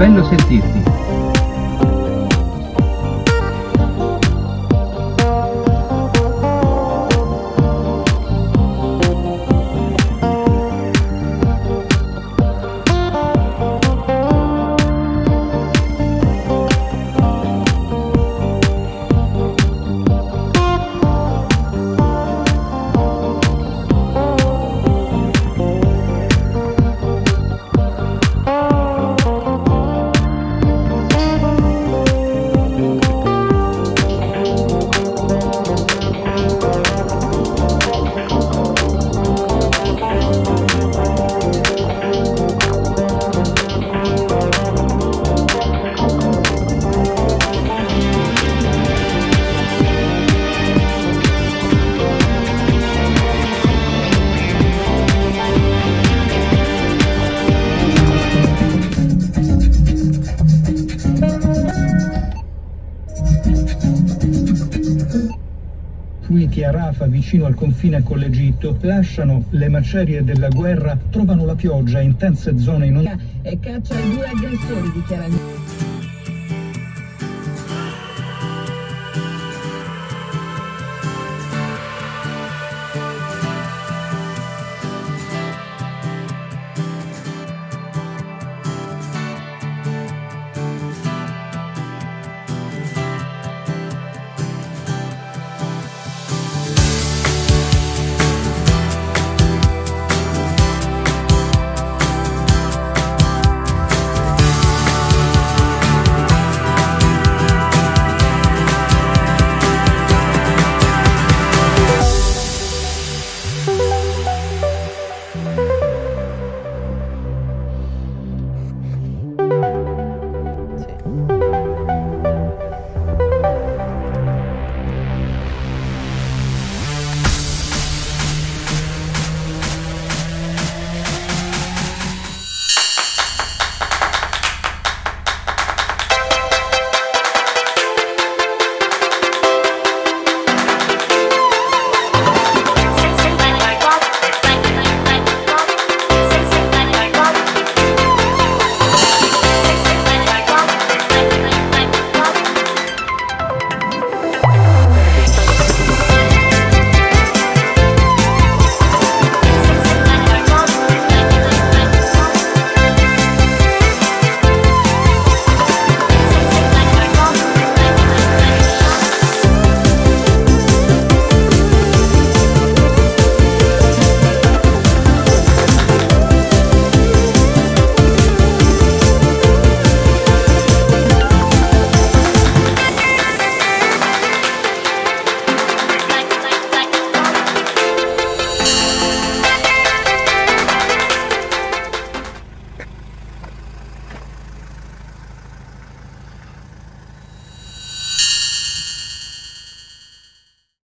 Bello sentirti. Fuiti a Rafa, vicino al confine con l'Egitto, lasciano le macerie della guerra, trovano la pioggia, intense zone inondate. e caccia i due aggressori dichiarano